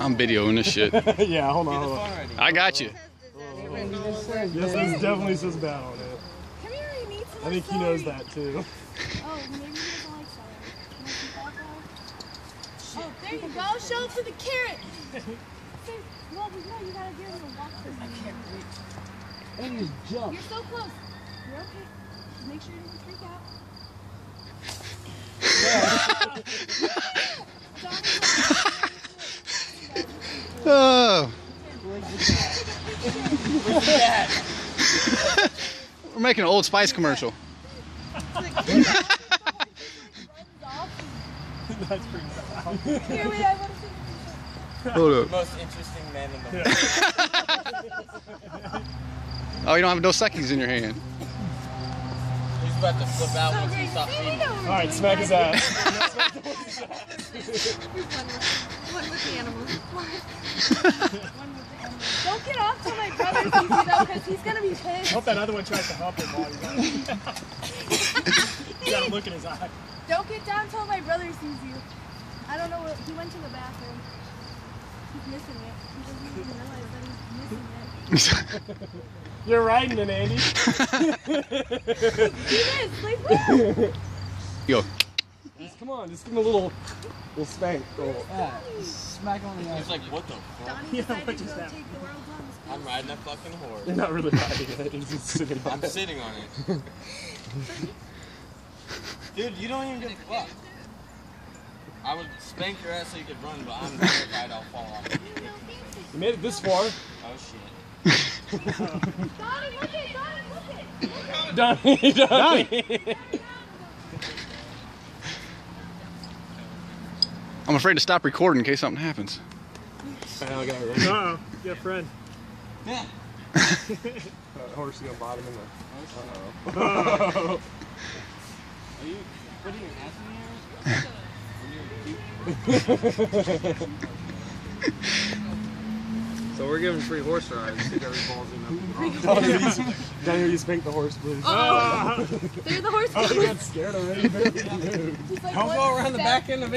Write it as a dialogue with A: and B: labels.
A: I'm videoing this shit.
B: yeah, hold on, hold on.
A: I got you.
B: Yes, this definitely says bad on it.
C: Come here, you need
B: I think he knows that too.
C: Oh, maybe he doesn't like celery. Oh, there you go. Show it to the carrot. Well, no, you gotta give him a walk. I can't reach.
D: And you jump.
C: You're so close. You're okay. Just make sure you don't freak out.
A: Oh. We're making an Old Spice commercial.
B: That's pretty bad.
C: Here, wait, I want to see.
A: Hold up.
E: Most interesting man in the world.
A: Oh, you don't have no Equis in your hand.
E: He's about to flip out
C: So
E: once he stops
C: See, we
E: feeding.
C: know we're
B: All right, smack his ass.
C: One with the animals. One with the animals. Don't get off till my brother sees you though, because he's gonna be pissed.
B: I
C: pissed.
B: hope that other one tries to help him while he's on. you gotta look in his eye.
C: Don't get down till my brother sees you. I don't know what he went to the bathroom. He's missing it. He doesn't even realize that he's missing it.
B: You're riding it, Andy.
C: He is. Like, woo!
A: Yo.
B: Just, come on, just give him a little, little spank. Little,
D: Yeah, smack on the ass.
E: He's
D: ass.
E: like, what the fuck?
C: Donnie
B: Yeah, what just happened?
C: take the world on his
E: I'm riding a fucking horse.
B: You're not really riding it. He's just sitting on
E: I'm
B: it.
E: sitting on it. Dude, you don't even give a fuck. I would spank your ass so you could run, but I'm terrified I'll fall off.
B: You made it this far.
E: Oh shit.
C: Donnie, look it! Donnie, look it!
B: Donnie, Donnie.
A: I'm afraid to stop recording in case something happens.
B: I got it right. Uh-oh. You got a friend.
E: Yeah.
B: That uh, horse is gonna bottom in the. Uh-oh.
E: Are you putting your ass in here?
F: So we're giving free horse rides. See if every falls in
B: Donnie, you- Donnie, you spank the horse, please.
C: Oh, there's the horse.
B: Oh, he got scared already.
C: He's like,
E: Don't
C: what
E: go around the back end of it.